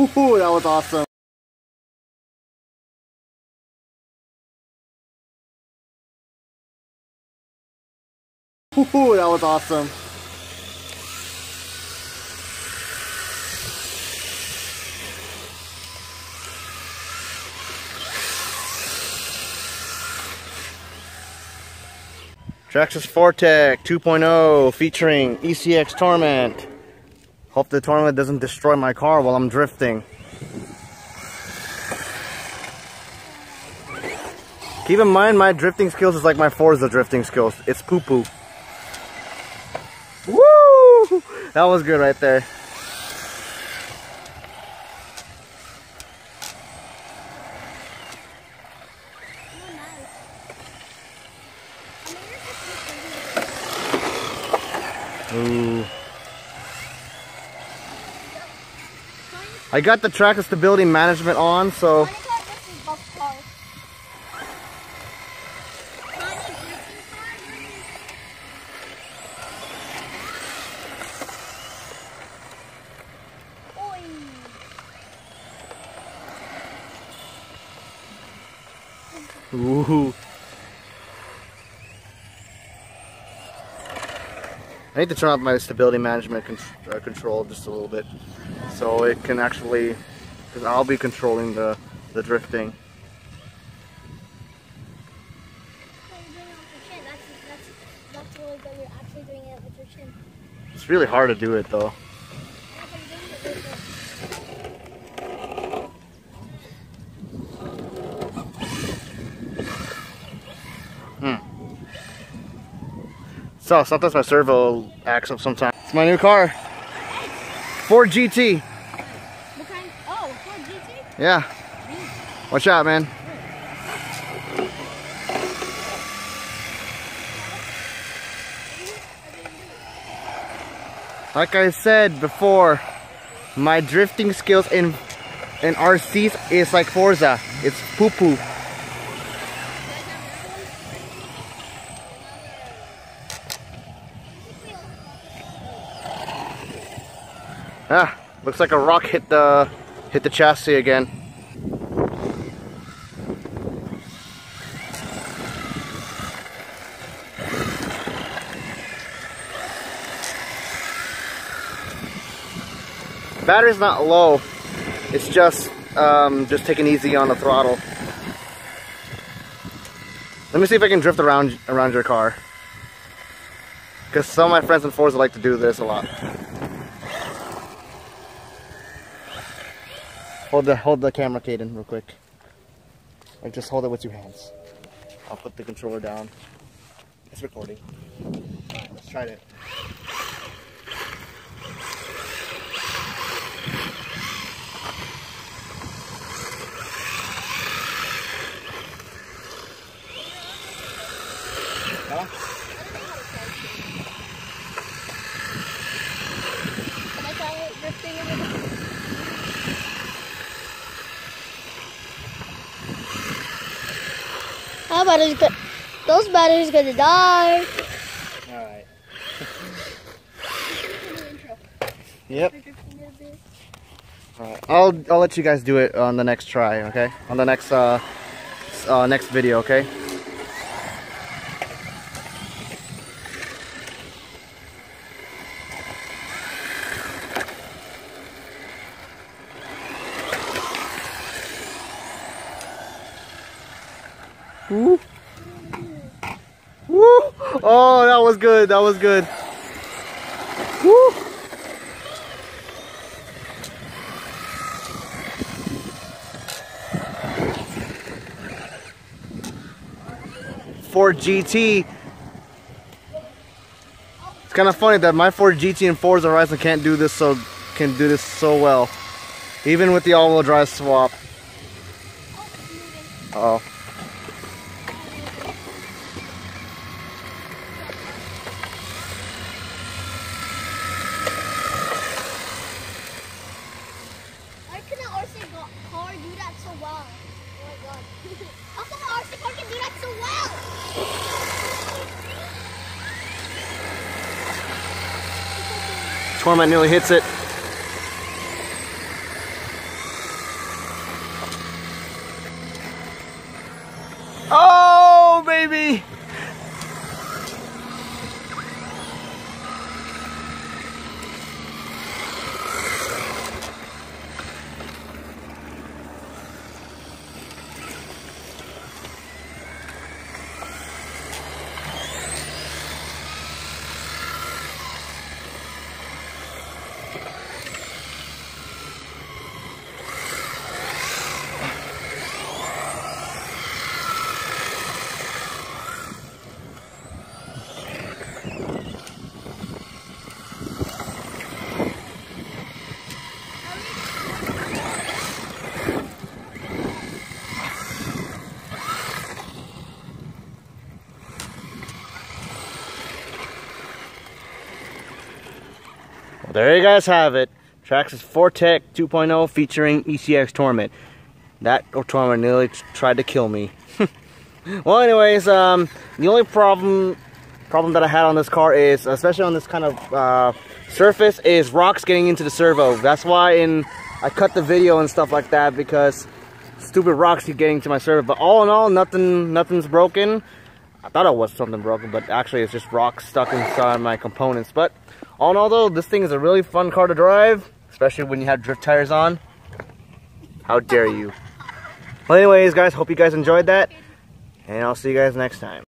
Ooh, that was awesome. Ooh, that was awesome. Traxxas 4Tec 2.0 featuring ECX Torment. Hope the Torment doesn't destroy my car while I'm drifting. Keep in mind my drifting skills is like my Forza drifting skills. It's poo poo. Woo! That was good right there. I got the Traxxas stability management on, so Ooh. I need to turn off my stability management con uh, control just a little bit so it can actually, because I'll be controlling the, the drifting. It's really hard to do it though. Hmm. So sometimes my servo acts up sometimes. It's my new car. Ford GT. What kind? Oh, Ford GT? Yeah. Watch out, man. Like I said before, my drifting skills in in RCs is like Forza. It's poo Ah, looks like a rock hit the hit the chassis again. Battery's not low. It's just um, just taking easy on the throttle. Let me see if I can drift around around your car. Because some of my friends in Forza like to do this a lot. Hold the hold the camera, Caden, real quick. Like just hold it with your hands. I'll put the controller down. It's recording. Alright, let's try it. Huh? Can I try it drifting a little? How batteries go? Those batteries gonna die. Alright. Yep. Alright. I'll I'll let you guys do it on the next try, okay? On the next uh, uh next video, okay? Woo. Woo! Oh, that was good. That was good. Woo! Ford GT. It's kind of funny that my Ford GT and Forza Horizon can't do this so can do this so well, even with the all-wheel drive swap. Uh oh. Torment nearly hits it. Oh, baby! There you guys have it. Traxxas 4Tec 2.0 featuring ECX Torment. That Torment nearly tried to kill me. well, anyways, um, the only problem problem that I had on this car is, especially on this kind of uh, surface, is rocks getting into the servo. That's why in I cut the video and stuff like that because stupid rocks keep getting to my servo. But all in all, nothing nothing's broken. I thought it was something broken, but actually it's just rocks stuck inside my components. But all in all though, this thing is a really fun car to drive, especially when you have drift tires on. How dare you. Well anyways guys, hope you guys enjoyed that. And I'll see you guys next time.